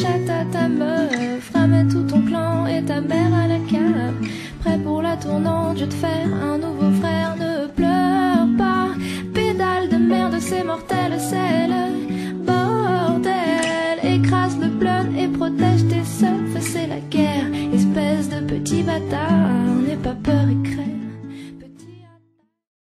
chatte à ta meuf. Ramène tout ton clan et ta mère à la cave. Prêt pour la tournante, je te faire un nouveau frère. Ne pleure pas, pédale de merde, c'est mortel, c'est le bordel. Écrase le blonde et protège tes seufs, c'est la guerre, espèce de petit bâtard.